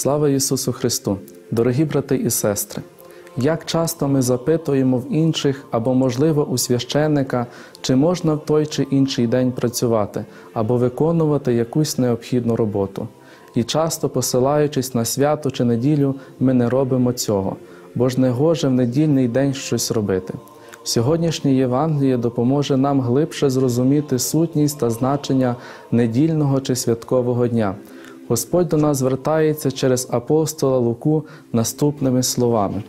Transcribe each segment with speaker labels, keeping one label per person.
Speaker 1: Слава Ісусу Христу! Дорогі брати і сестри! Як часто ми запитуємо в інших або, можливо, у священника, чи можна в той чи інший день працювати або виконувати якусь необхідну роботу. І часто, посилаючись на свято чи неділю, ми не робимо цього, бо ж не гоже в недільний день щось робити. Сьогоднішнє Євангеліє допоможе нам глибше зрозуміти сутність та значення недільного чи святкового дня. Господь до нас звертається через апостола Луку наступними словами.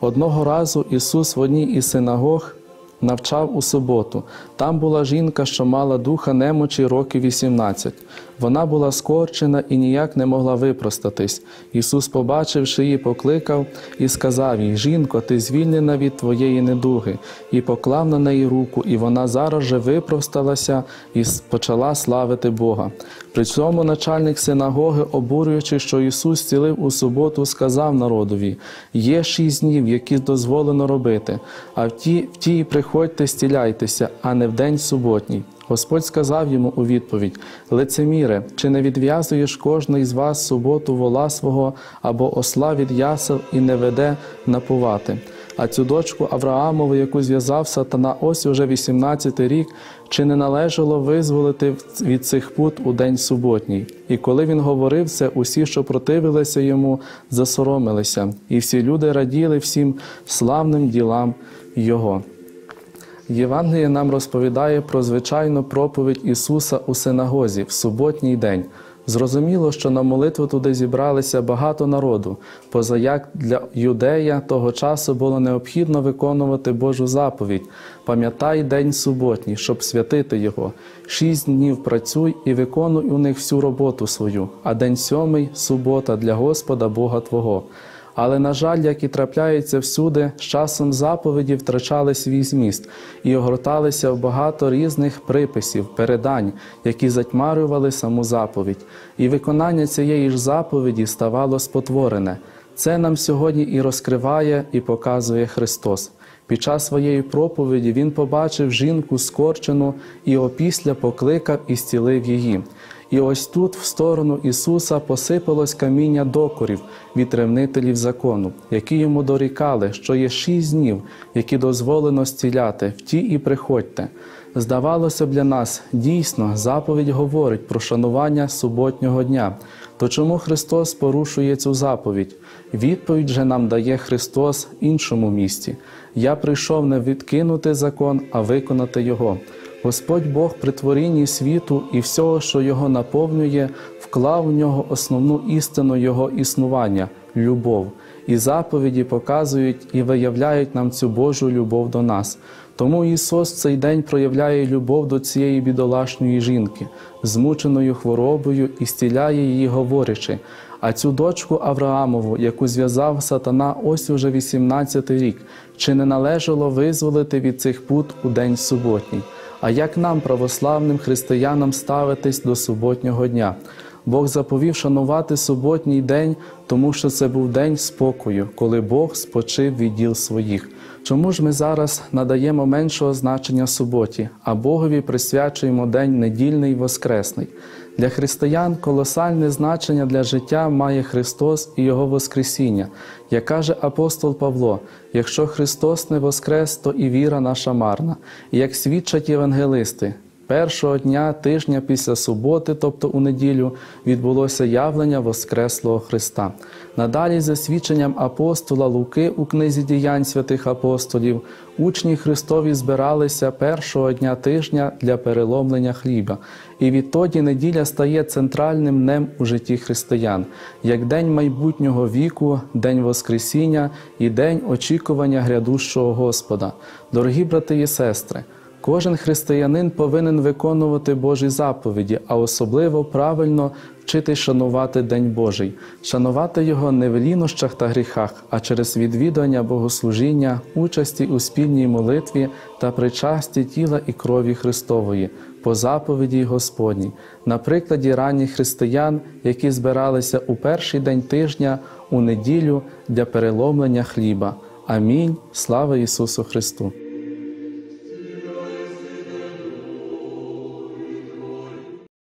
Speaker 1: Одного разу Ісус в одній із синагог навчав у суботу. Там була жінка, що мала духа немочі років 18. Вона була скорчена і ніяк не могла випростатись. Ісус, побачивши її, покликав і сказав їй: Жінко, ти звільнена від твоєї недуги, і поклав на неї руку, і вона зараз же випросталася і почала славити Бога. При цьому начальник синагоги, обурюючи, що Ісус цілив у суботу, сказав народові: є шість днів, які дозволено робити, а в ті, в ті приходьте, стіляйтеся, а не в день суботній. Господь сказав йому у відповідь: Лицеміре, чи не відв'язуєш кожний з вас суботу вола свого або осла від ясел і не веде напувати? А цю дочку Авраамову, яку зв'язав сатана, ось уже 18 рік, чи не належало визволити від цих пут у день суботній? І коли він говорив це, усі, що противилися йому, засоромилися, і всі люди раділи всім славним ділам Його. Євангеліє нам розповідає про звичайну проповідь Ісуса у синагозі в суботній день. Зрозуміло, що на молитву туди зібралися багато народу, поза як для юдея того часу було необхідно виконувати Божу заповідь пам'ятай день суботній, щоб святити його. Шість днів працюй і виконуй у них всю роботу свою, а день сьомий субота для Господа Бога Твого. Але, на жаль, як і трапляється всюди, з часом заповіді втрачали свій зміст і огорталися в багато різних приписів, передань, які затьмарювали саму заповідь. І виконання цієї ж заповіді ставало спотворене. Це нам сьогодні і розкриває, і показує Христос. Під час своєї проповіді Він побачив жінку скорчену і опісля покликав і зцілив її. І ось тут, в сторону Ісуса, посипалось каміння докорів від ревнителів закону, які йому дорікали, що є шість днів, які дозволено зціляти, в ті і приходьте. Здавалося б для нас, дійсно, заповідь говорить про шанування суботнього дня. То чому Христос порушує цю заповідь? Відповідь же нам дає Христос іншому місці. Я прийшов не відкинути закон, а виконати Його. Господь Бог при творінні світу і всього, що його наповнює, вклав в нього основну істину Його існування любов, і заповіді показують і виявляють нам цю Божу любов до нас. Тому Ісус в цей день проявляє любов до цієї бідолашньої жінки, змученою хворобою і стіляє її, говорячи. А цю дочку Авраамову, яку зв'язав сатана ось уже 18 рік, чи не належало визволити від цих пут у день суботній? А як нам, православним християнам, ставитись до суботнього дня? Бог заповів шанувати суботній день, тому що це був день спокою, коли Бог спочив від діл своїх. Чому ж ми зараз надаємо меншого значення суботі, а Богові присвячуємо день недільний воскресний? Для християн колосальне значення для життя має Христос і Його Воскресіння. Як каже апостол Павло: якщо Христос не воскрес, то і віра наша марна, і як свідчать євангелисти. Першого дня тижня після суботи, тобто у неділю, відбулося явлення Воскреслого Христа. Надалі, за свідченням апостола Луки у книзі діянь святих апостолів, учні Христові збиралися першого дня тижня для переломлення хліба, і відтоді неділя стає центральним днем у житті християн, як день майбутнього віку, день Воскресіння і день очікування грядущого Господа. Дорогі брати і сестри. Кожен християнин повинен виконувати Божі заповіді, а особливо правильно вчити шанувати День Божий, шанувати його не в лінощах та гріхах, а через відвідування богослужіння, участі у спільній молитві та причасті тіла і крові Христової. по заповіді Господній, на прикладі ранніх християн, які збиралися у перший день тижня у неділю для переломлення хліба. Амінь. Слава Ісусу Христу!